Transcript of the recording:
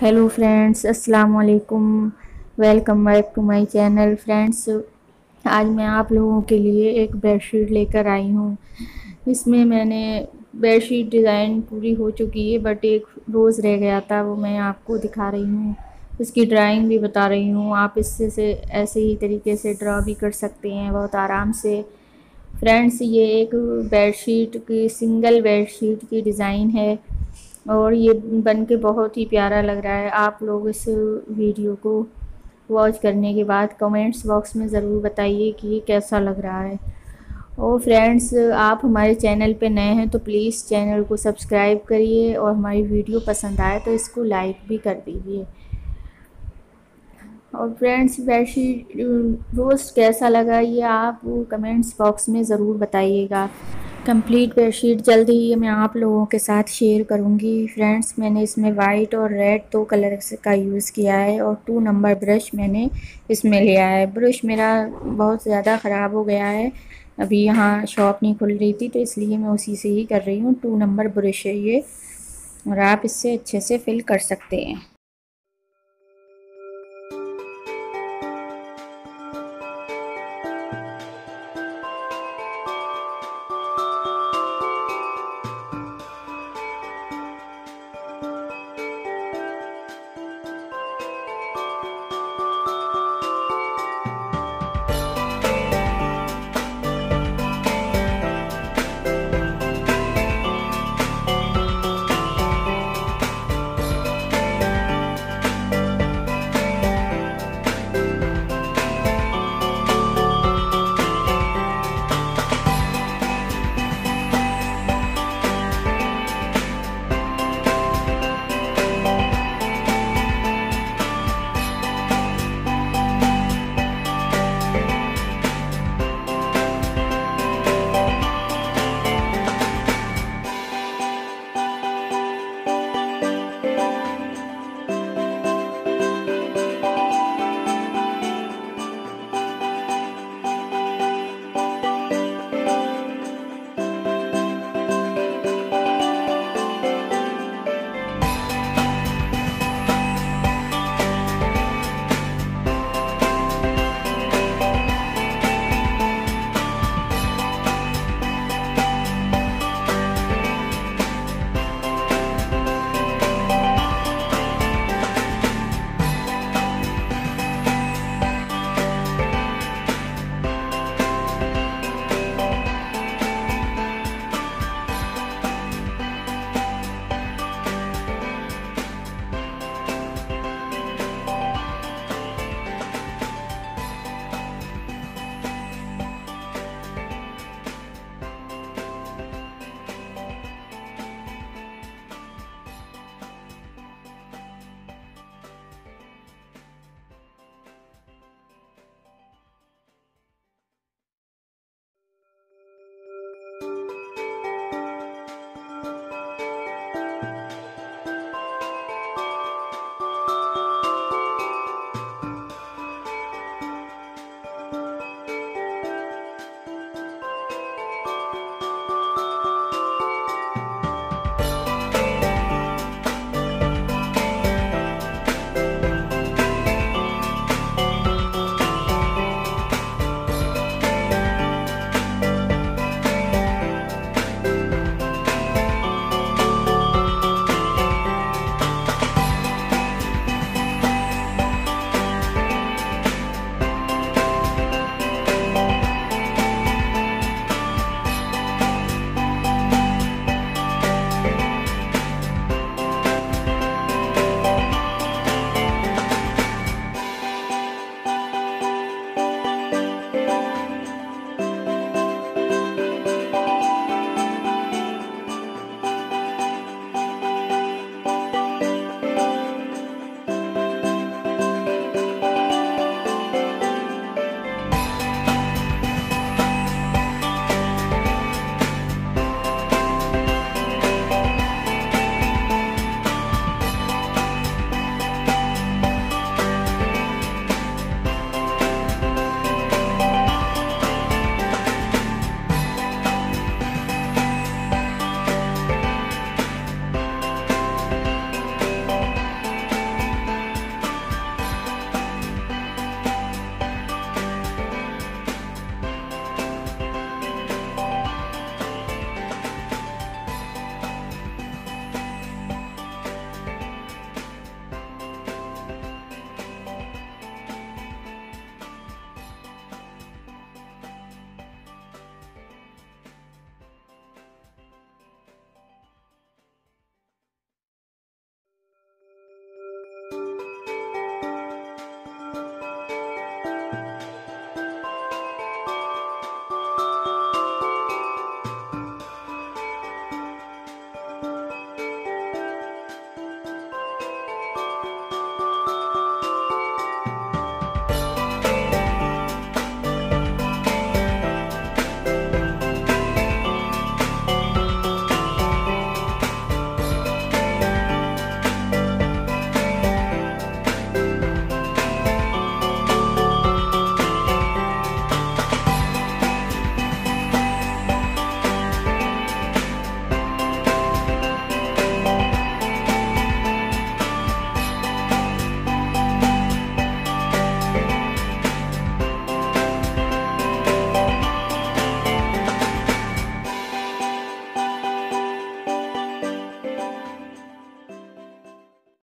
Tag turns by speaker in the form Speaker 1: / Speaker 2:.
Speaker 1: Hello friends अस्सलाम वालेकुम welcome back to my channel friends आज मैं आप लोगों के लिए एक बेडशीट लेकर आई हूँ। इसमें मैंने बेडशीट डिज़ाइन पूरी हो चुकी है बट एक रोज़ रह गया था, वो मैं आपको दिखा रही हूँ। इसकी ड्राइंग भी बता रही हूँ। आप इससे से ऐसे ही तरीके से ड्रा भी कर सकते हैं, बहुत आराम से। फ्रेंड्स ये एक बेडशीट की सिंगल बेडशीट की डिज़ाइन है। और ये बन के बहुत ही प्यारा लग रहा है। आप लोग इस वीडियो को वॉच करने के बाद कमेंट्स बॉक्स में ज़रूर बताइए कि ये कैसा लग रहा है। और फ्रेंड्स आप हमारे चैनल पे नए हैं तो प्लीज़ चैनल को सब्सक्राइब करिए और हमारी वीडियो पसंद आए तो इसको लाइक भी कर दीजिए। और फ्रेंड्स बेडशीट रोज़ कैसा लगा ये आप कमेंट्स बॉक्स में ज़रूर बताइएगा। कंप्लीट बेडशीट जल्द ही मैं आप लोगों के साथ शेयर करूँगी। फ्रेंड्स मैंने इसमें वाइट और रेड दो कलर का यूज़ किया है और टू नंबर ब्रश मैंने इसमें लिया है। ब्रश मेरा बहुत ज़्यादा ख़राब हो गया है। अभी यहाँ शॉप नहीं खुल रही थी तो इसलिए मैं उसी से ही कर रही हूँ। टू नंबर ब्रश है ये और आप इससे अच्छे से फिल कर सकते हैं।